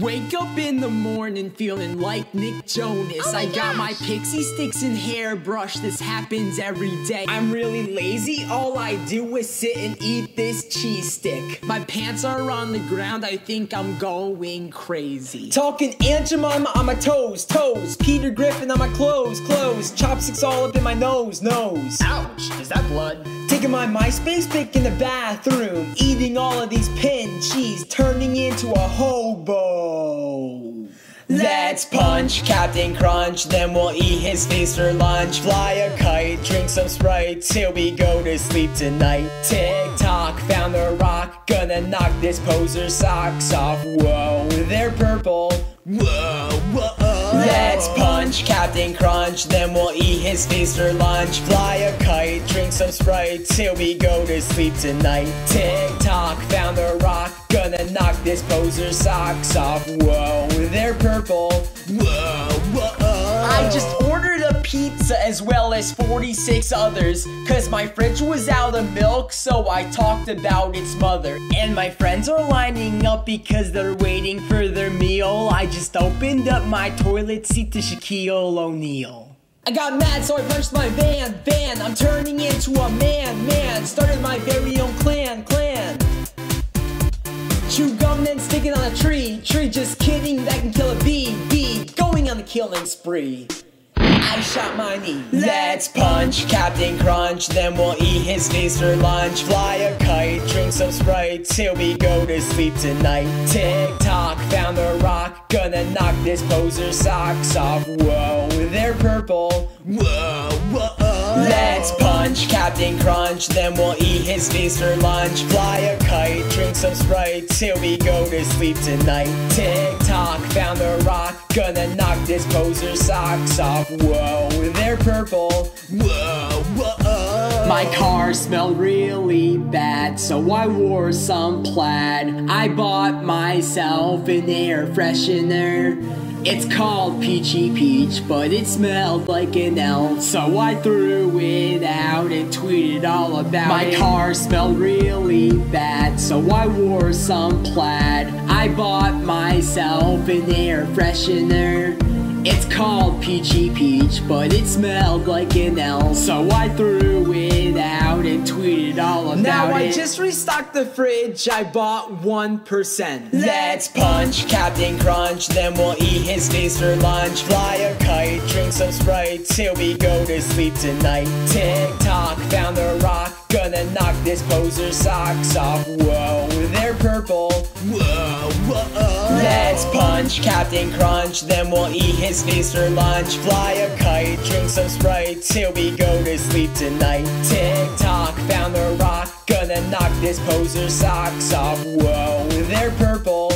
Wake up in the morning feeling like Nick Jonas. Oh I got my pixie sticks and hairbrush. This happens every day. I'm really lazy. All I do is sit and eat this cheese stick. My pants are on the ground. I think I'm going crazy. Talking Aunt Jemima on my toes, toes. Peter Griffin on my clothes, clothes. Chopsticks all up in my nose, nose. Ouch! Is that blood? Taking my MySpace pic in the bathroom, eating all of these pin cheese, turning into a hobo. Let's punch Captain Crunch, then we'll eat his face for lunch. Fly a kite, drink some Sprite till we go to sleep tonight. Tick tock, found the rock, gonna knock this poser's socks off. Whoa, they're purple. Whoa, Captain Crunch, then we'll eat his face for lunch. Fly a kite, drink some Sprite till we go to sleep tonight. Tick tock, found the rock, gonna knock this poser's socks off. Whoa, they're purple. Whoa, whoa. I just a pizza as well as 46 others. Cause my fridge was out of milk, so I talked about its mother. And my friends are lining up because they're waiting for their meal. I just opened up my toilet seat to Shaquille O'Neal. I got mad, so I punched my van, van. I'm turning into a man, man. Started my very own clan, clan. Chew gum and stick it on a tree, tree. Just kidding, that can kill a bee, bee. Going on the killing spree. I shot my knee. Let's punch Captain Crunch, then we'll eat his face for lunch. Fly a kite, drink some Sprite till we go to sleep tonight. Tick tock, found the rock, gonna knock this poser's socks off. Whoa, they're purple. Whoa, whoa. Let's punch Captain Crunch, then we'll eat his face for lunch. Fly a kite, drink some Sprite till we go to sleep tonight. Tick tock, found the rock, gonna knock this poser's socks off. Whoa, they're purple. Whoa, whoa. My car smelled really bad, so I wore some plaid. I bought myself an air freshener. It's called Peachy Peach, but it smelled like an elf. So I threw it out and tweeted all about My it. My car smelled really bad, so I wore some plaid. I bought myself an air freshener. It's called Peachy Peach, but it smelled like an L, So I threw it out and tweeted all about Now it. I just restocked the fridge, I bought 1%. Let's punch Captain Crunch, then we'll eat his face for lunch. Fly a kite, drink some Sprite till we go to sleep tonight. Tick tock, found the rock, gonna knock this poser's socks off. Whoa, they're purple. Whoa. Let's punch Captain Crunch, then we'll eat his face for lunch. Fly a kite, drink some Sprite till we go to sleep tonight. Tick tock, found the rock, gonna knock this poser's socks off. Whoa, they're purple.